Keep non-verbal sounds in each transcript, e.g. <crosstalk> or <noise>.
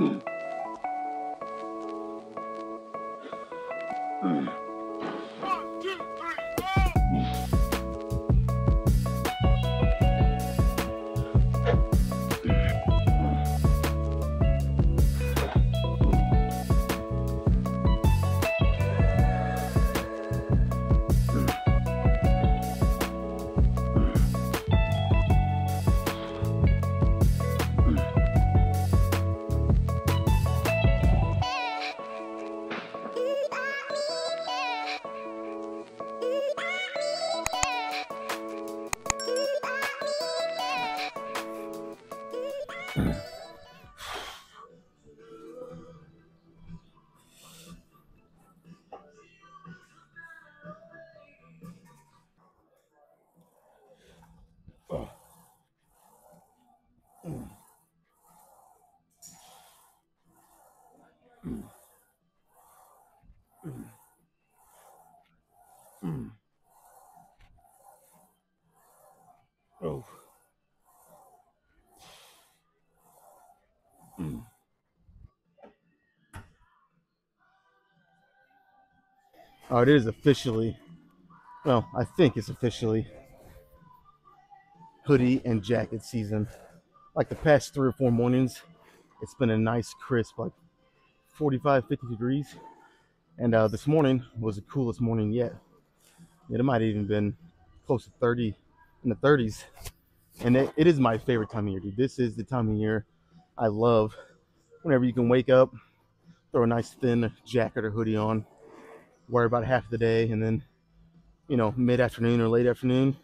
Oh. Oh, it is officially. Well, I think it's officially hoodie and jacket season. Like the past three or four mornings, it's been a nice, crisp, like 45, 50 degrees. And uh, this morning was the coolest morning yet. It might even been close to 30 in the 30s. And it, it is my favorite time of year, dude. This is the time of year I love whenever you can wake up, throw a nice thin jacket or hoodie on, wear about half of the day, and then, you know, mid afternoon or late afternoon,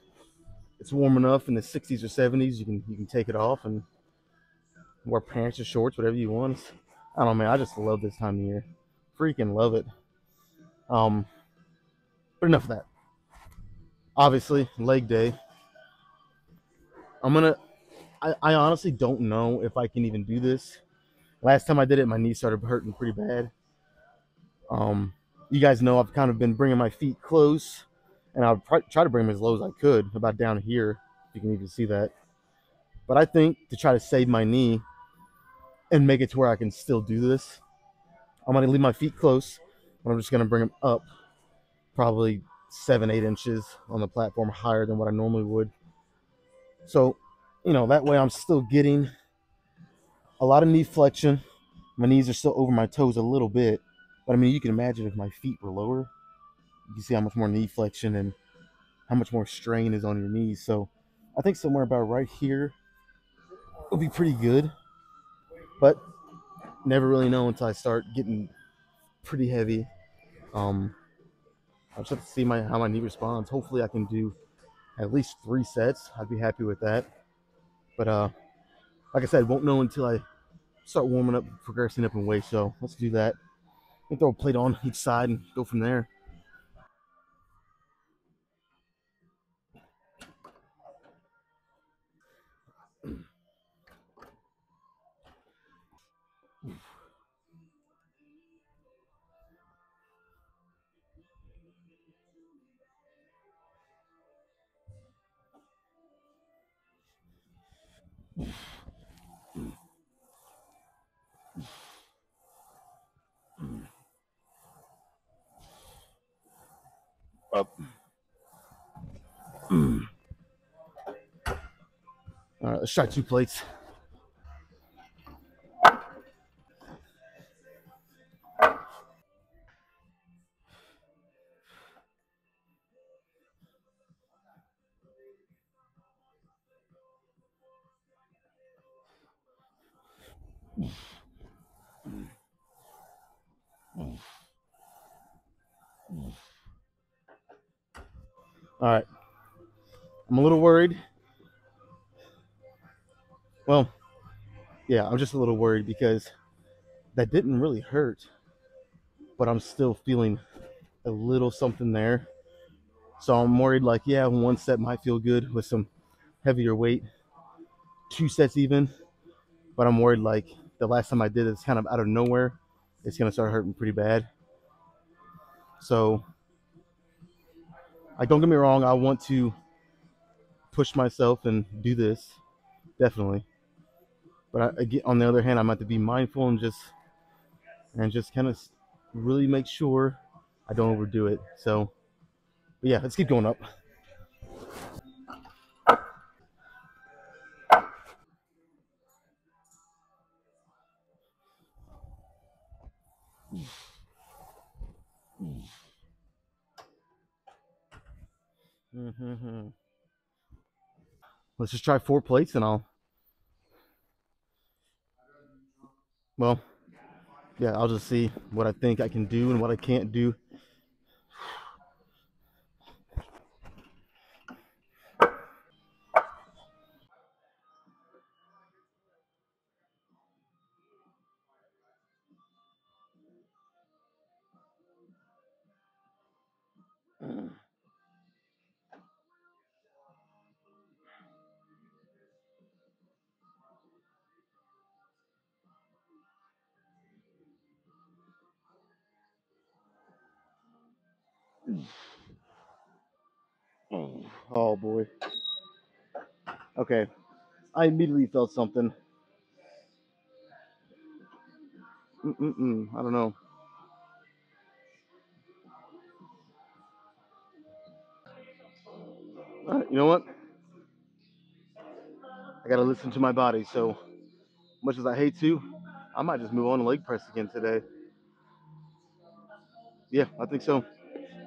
it's warm enough in the 60s or 70s, you can you can take it off and wear pants or shorts, whatever you want. I don't know, man. I just love this time of year. Freaking love it. Um, but enough of that. Obviously, leg day. I'm gonna. I, I honestly don't know if I can even do this. Last time I did it, my knee started hurting pretty bad. Um, you guys know I've kind of been bringing my feet close, and I'll try to bring them as low as I could, about down here. You can even see that. But I think to try to save my knee and make it to where I can still do this, I'm gonna leave my feet close, but I'm just gonna bring them up, probably seven, eight inches on the platform higher than what I normally would. So, you know, that way I'm still getting a lot of knee flexion. My knees are still over my toes a little bit, but I mean, you can imagine if my feet were lower, you can see how much more knee flexion and how much more strain is on your knees. So, I think somewhere about right here will be pretty good, but never really know until I start getting pretty heavy. Um, I'll just have to see my how my knee responds. Hopefully, I can do at least three sets. I'd be happy with that. But uh, like I said, won't know until I start warming up, progressing up in weight. So let's do that. And throw a plate on each side and go from there. Up. All right, let's try two plates. I'm just a little worried because that didn't really hurt, but I'm still feeling a little something there. So I'm worried, like, yeah, one set might feel good with some heavier weight, two sets even, but I'm worried, like, the last time I did it's kind of out of nowhere, it's gonna start hurting pretty bad. So, like, don't get me wrong, I want to push myself and do this, definitely. But I, again, on the other hand, I'm have to be mindful and just and just kind of really make sure I don't overdo it. So, but yeah, let's keep going up. Mm-hmm. Let's just try four plates and I'll. Well, yeah, I'll just see what I think I can do and what I can't do. Oh boy. Okay. I immediately felt something. Mm-mm-mm. I don't know. All right, you know what? I gotta listen to my body. So much as I hate to, I might just move on to leg press again today. Yeah, I think so.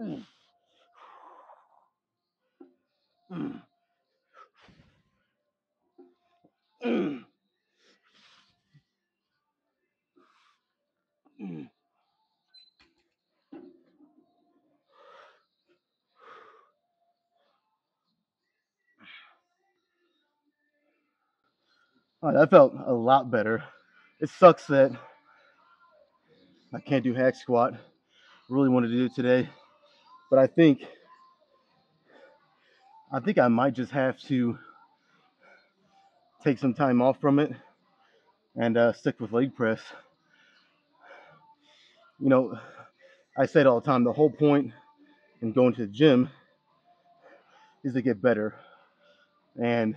Mm. Mm. Mm. All right, that felt a lot better. It sucks that I can't do hack squat. Really wanted to do it today, but I think I think I might just have to take some time off from it and uh, stick with leg press. You know, I say it all the time. The whole point in going to the gym is to get better, and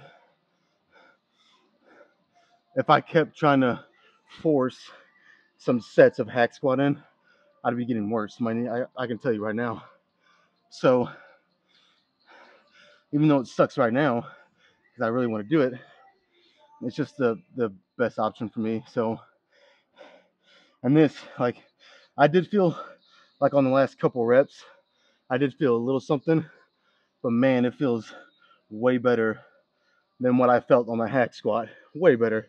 if I kept trying to force some sets of hack squat in, I'd be getting worse. My knee, I, I can tell you right now. So even though it sucks right now, because I really want to do it, it's just the the best option for me. So and this, like, I did feel like on the last couple reps, I did feel a little something, but man, it feels way better than what I felt on the hack squat. Way better.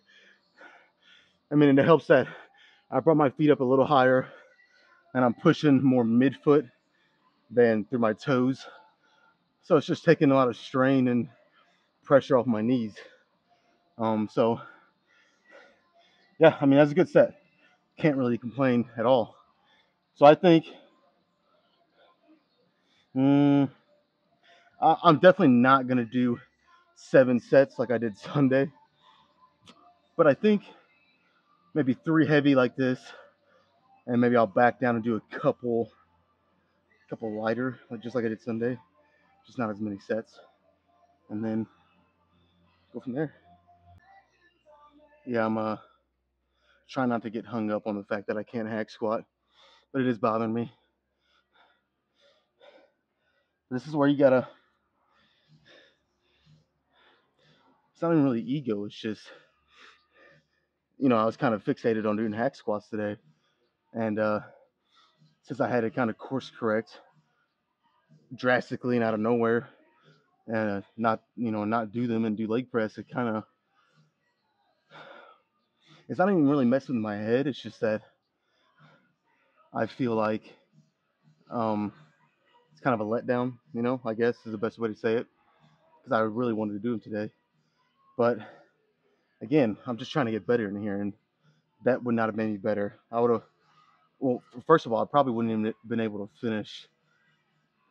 I mean, and it helps that I brought my feet up a little higher and I'm pushing more midfoot than through my toes. So it's just taking a lot of strain and pressure off my knees. Um, so yeah, I mean that's a good set. Can't really complain at all. So I think mm, I, I'm definitely not gonna do seven sets like I did <laughs> Sunday, but I think maybe three heavy like this, and maybe I'll back down and do a couple, couple lighter, like just like I did Sunday, just not as many sets, and then go from there. Yeah, I'm uh trying not to get hung up on the fact that I can't hack squat, but it is bothering me. This is where you gotta. It's not even really ego. It's just, you know, I was kind of fixated on doing hack squats today, and uh, since I had to kind of course correct drastically and out of nowhere, and not you know not do them and do leg press, it kind of it's not even really messing with my head. It's just that I feel like um, it's kind of a letdown. You know, I guess is the best way to say it because I really wanted to do them today. But again, I'm just trying to get better in here, and that would not have made me better. I would have. Well, first of all, I probably wouldn't even been able to finish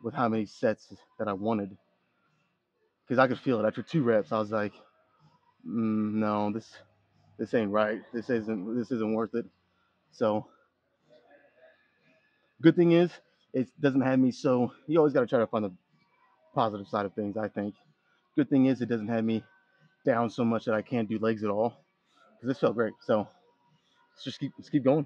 with how many sets that I wanted because I could feel it after two reps. I was like, mm, no, this this ain't right. This isn't this isn't worth it. So good thing is it doesn't have me so. You always got to try to find the positive side of things. I think. Good thing is it doesn't have me down so much that I can't do legs at all because this felt great. So let's just keep let's keep going.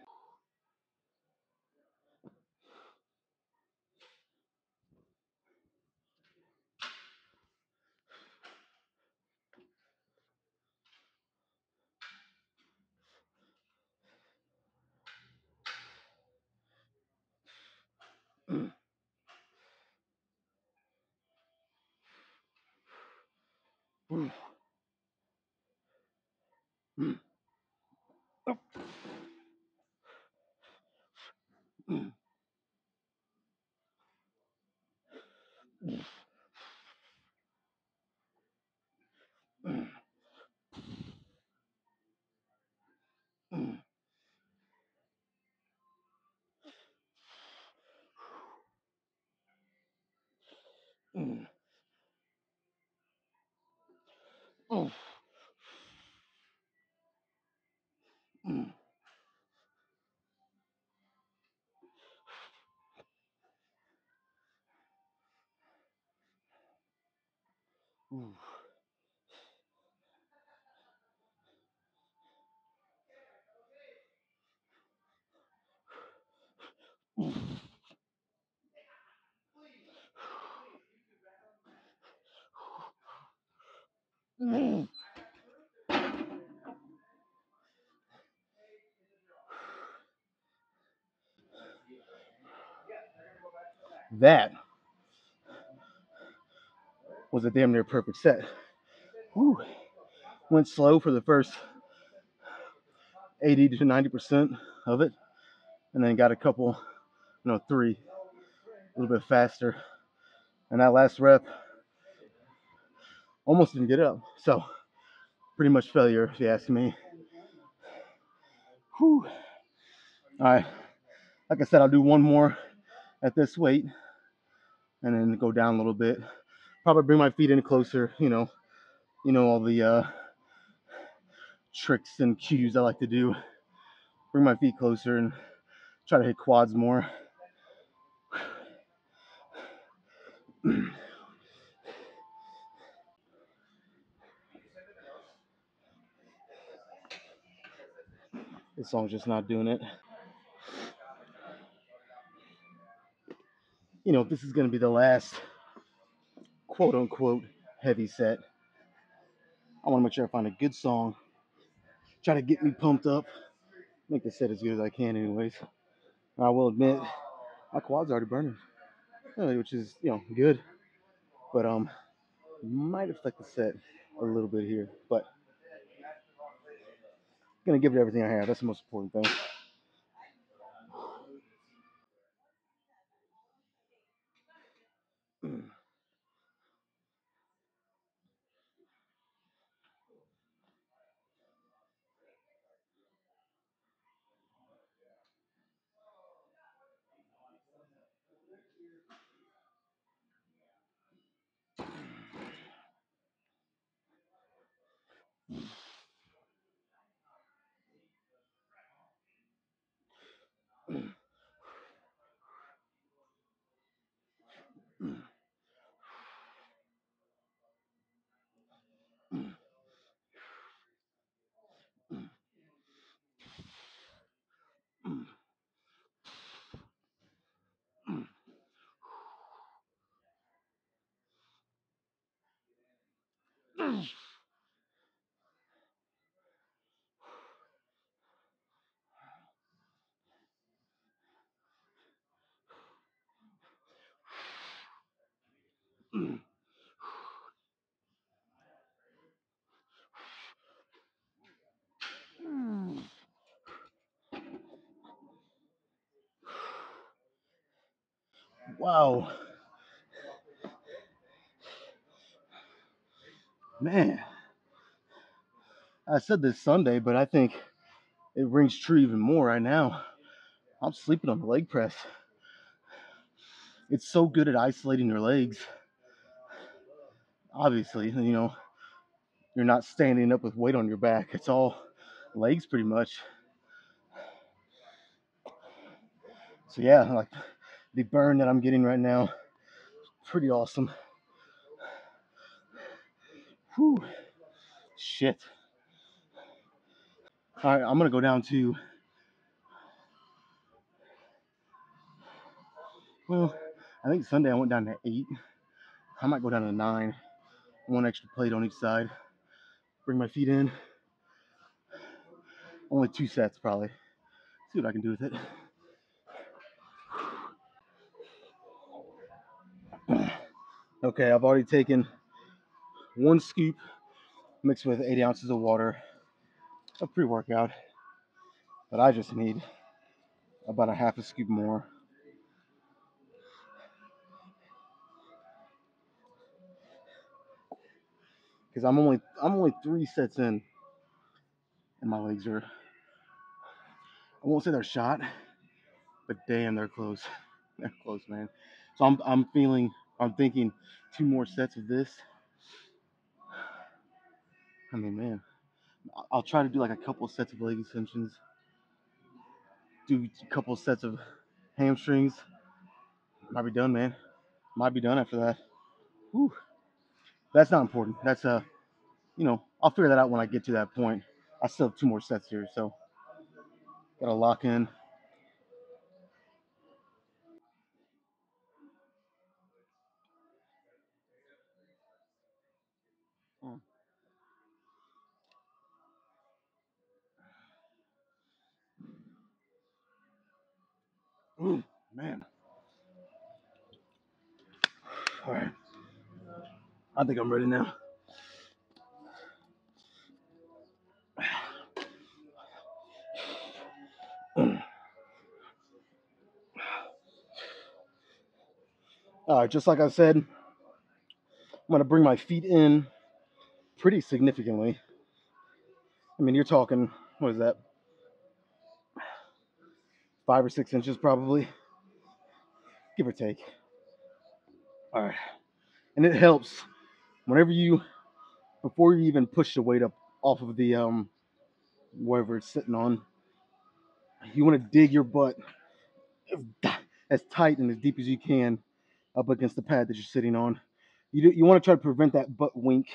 Mm. That was a damn near perfect set. Whew. Went slow for the first 80 to 90 percent of it, and then got a couple, you know, three a little bit faster. And that last rep almost didn't get up. So pretty much failure if you ask me. Whew. All right. Like I said, I'll do one more at this weight and then go down a little bit. Probably bring my feet in closer, you know, you know, all the uh, tricks and cues I like to do. Bring my feet closer and try to hit quads more. This song's just not doing it. You know, this is going to be the last quote unquote heavy set, I want to make sure I find a good song. Try to get me pumped up. Make the set as good as I can, anyways. I will admit, my quads already burning, uh, which is, you know, good. But um, might affect the set a little bit here. But gonna give it everything I have. That's the most important thing. wow. Man. I said this Sunday, but I think it rings true even more right now. I'm sleeping on the leg press. It's so good at isolating your legs. Obviously, you know, you're not standing up with weight on your back. It's all legs pretty much. So yeah, like the burn that I'm getting right now, pretty awesome. Whew, shit. All right, I'm gonna go down to well, I think Sunday I went down to eight. I might go down to nine. One extra plate on each side. Bring my feet in. Only two sets probably. See what I can do with it. <clears throat> Okay, I've already taken one scoop mixed with 80 ounces of water a pre-workout, but I just need about a half a scoop more. Because I'm only I'm only three sets in, and my legs are I won't say they're shot, but damn, they're close. <laughs> They're close, man. So I'm I'm feeling I'm thinking two more sets of this. I mean, man, I'll try to do like a couple sets of leg extensions, do a couple sets of hamstrings. Might be done, man. Might be done after that. Whew. That's not important. That's uh, you know, I'll figure that out when I get to that point. I still have two more sets here, so gotta lock in. Ooh, man. All right. I think I'm ready now. All right, just like I said, I'm gonna bring my feet in pretty significantly. I mean, you're talking, what is that, five or six inches probably, give or take. All right, and it helps whenever you, before you even push the weight up off of the um wherever it's sitting on, you want to dig your butt as, tight and as deep as you can up against the pad that you're sitting on. You you want to try to prevent that butt wink,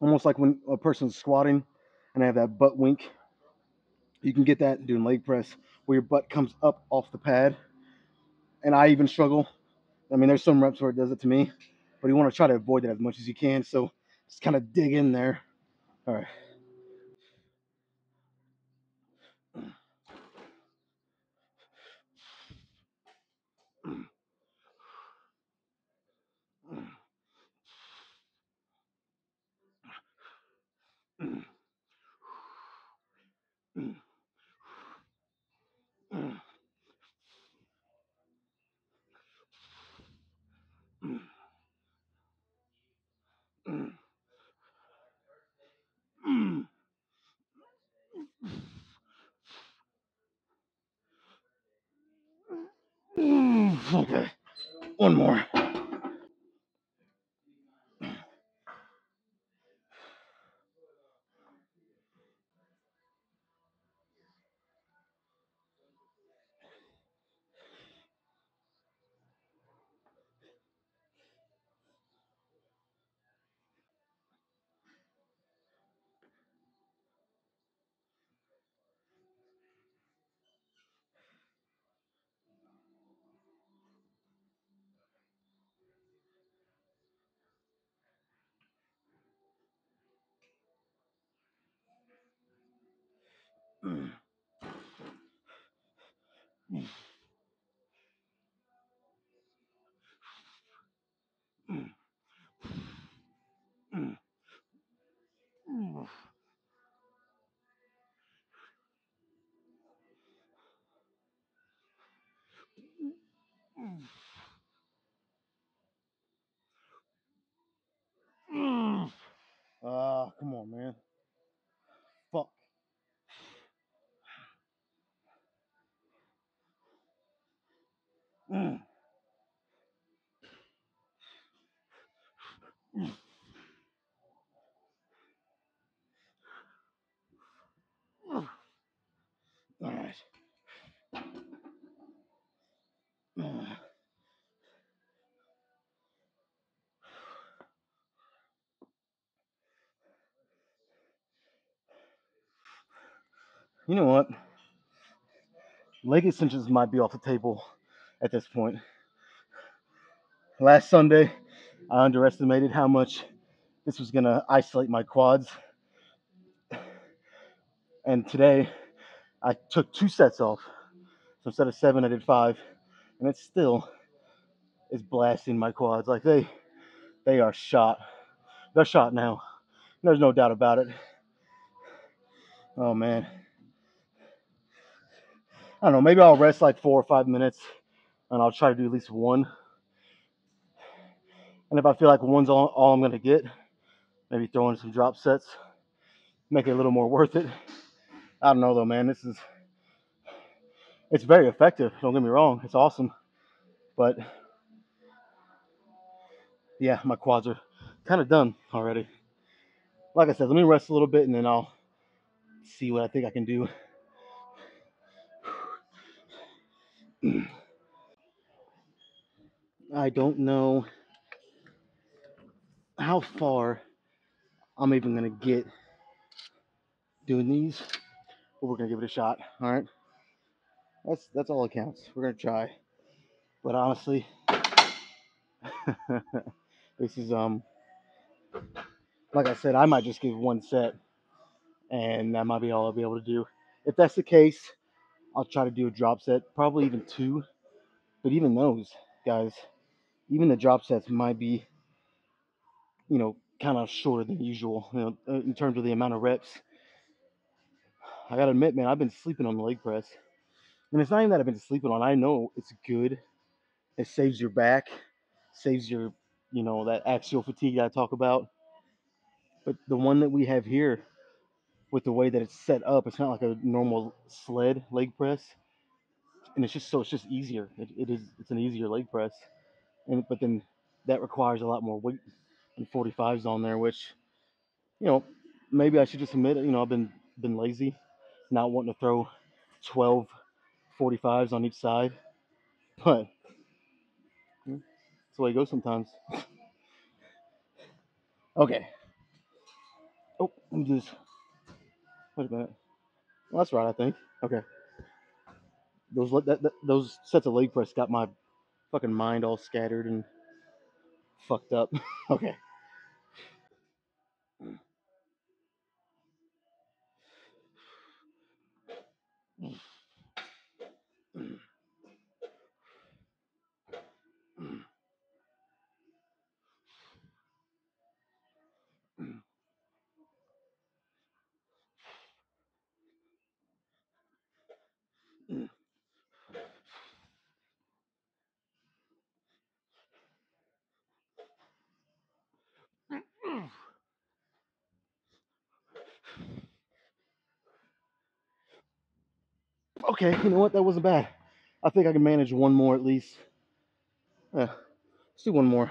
almost like when a person's squatting and they have that butt wink. You can get that doing leg press where your butt comes up off the pad. And I even struggle. I mean, there's some reps where it does it to me, but you want to try to avoid that as much as you can. So just kind of dig in there. All right. Mm. Mm. Mm. One more. Mm. Mm. Ah, come on, man. You know what? Leg extensions might be off the table at this point. Last Sunday, I underestimated how much this was going to isolate my quads. And today, I took two sets off. So instead of seven, I did five. And it still is blasting my quads. Like they they are shot. They're shot now. There's no doubt about it. Oh man. I don't know, maybe I'll rest like four or five minutes and I'll try to do at least one. And if I feel like one's all, all I'm gonna get, maybe throw in some drop sets, make it a little more worth it. I don't know though, man. This is it's very effective. Don't get me wrong, it's awesome. But yeah, my quads are kind of done already. Like I said, let me rest a little bit and then I'll see what I think I can do. I don't know how far I'm even gonna get doing these, but we're gonna give it a shot. All right, that's that's all that counts. We're gonna try. But honestly, <laughs> this is um like I said, I might just give one set, and that might be all I'll be able to do. If that's the case, I'll try to do a drop set, probably even two. But even those guys, even the drop sets might be, you know, kind of shorter than usual, you know, uh, in terms of the amount of reps. I gotta admit, man, I've been sleeping on the leg press, and it's not even that I've been sleeping on. I know it's good. It saves your back, saves your, you know, that axial fatigue I talk about. But the one that we have here, with the way that it's set up, it's not like a normal sled leg press, and it's just so it's just easier. It, it is it's an easier leg press, and but then that requires a lot more weight and 45s on there, which you know maybe I should just admit it. You know I've been been lazy, not wanting to throw 12 45s on each side, but mm, that's the way it goes sometimes. <laughs> Okay. Oh, let me do this. Wait a minute. Well, that's right, I think. Okay. Those that, that, those sets of leg press got my fucking mind all scattered and fucked up. <laughs> okay. <clears throat> Okay, you know what? That wasn't bad. I think I can manage one more at least. Yeah, let's do one more.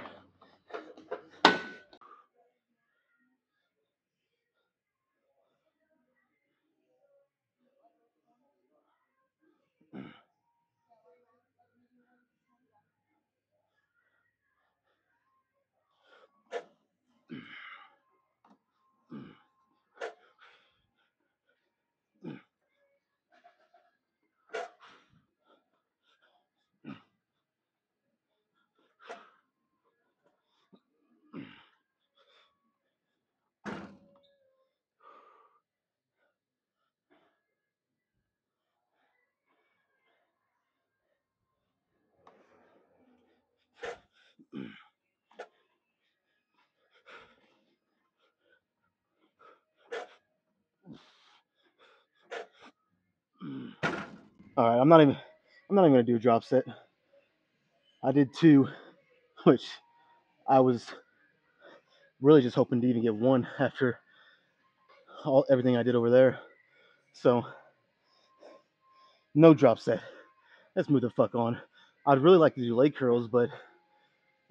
All right, I'm not even. I'm not even gonna do a drop set. I did two, <laughs> which I was really just hoping to even get one after all everything I did over there. So no drop set. Let's move the fuck on. I'd really like to do leg curls, but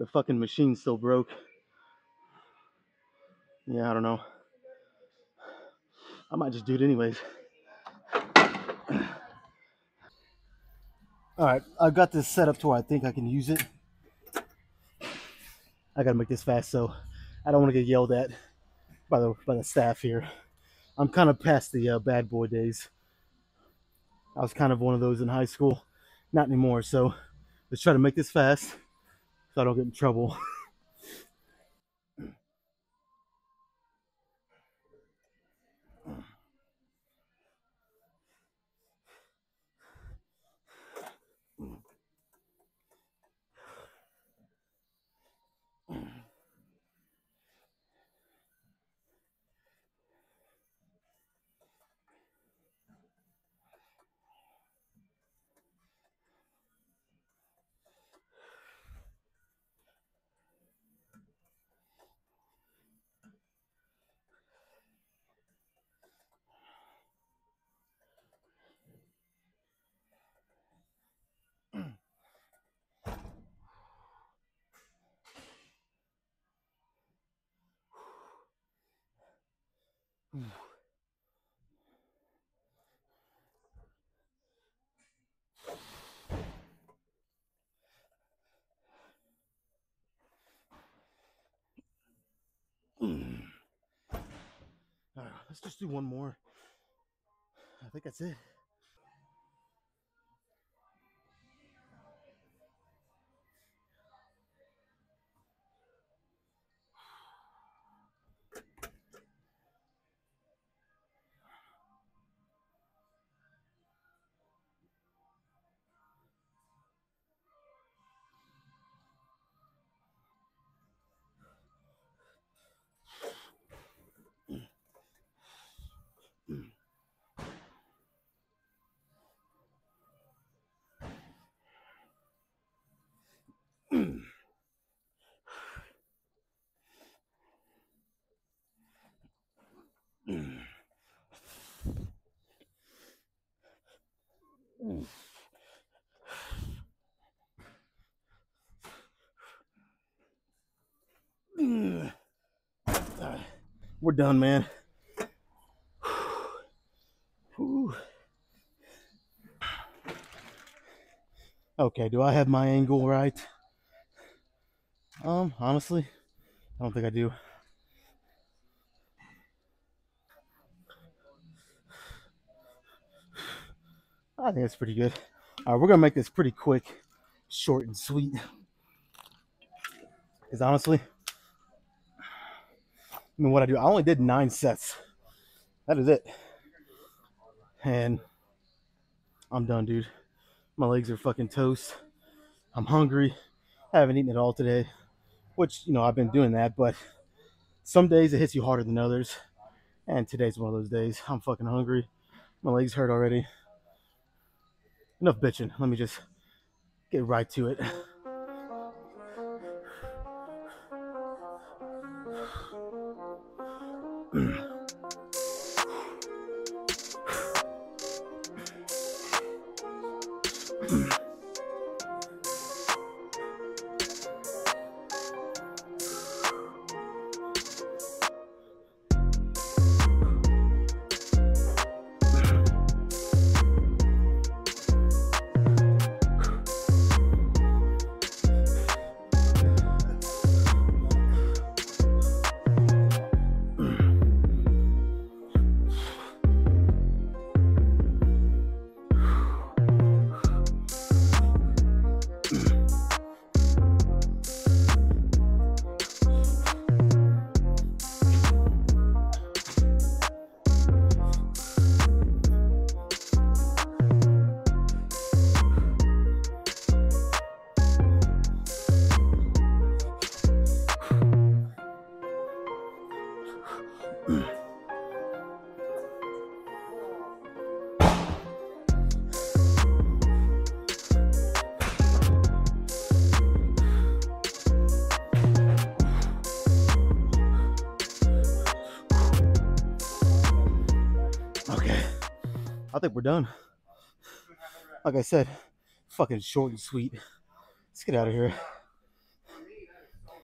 the fucking machine still broke. Yeah, I don't know. I might just do it anyways. All right, I've got this set up to where I think I can use it. I gotta make this fast so I don't want to get yelled at by the by the staff here. I'm kind of past the uh, bad boy days. I was kind of one of those in high school. Not anymore. So let's try to make this fast I don't get in trouble. <laughs> let's just do one more. I think that's it. We're done, man. Okay, do I have my angle right? Um, honestly, I don't think I do. I think it's pretty good. All right, we're gonna make this pretty quick, short and sweet. Because honestly, I mean, what I do, I only did nine sets. That is it, and I'm done, dude. My legs are fucking toast. I'm hungry. I haven't eaten at all today, which you know I've been doing that, but some days it hits you harder than others. And today's one of those days. I'm fucking hungry. My legs hurt already. Enough bitching. Let me just get right to it. Think we're done. Like I said, fucking short and sweet. Let's get out of here.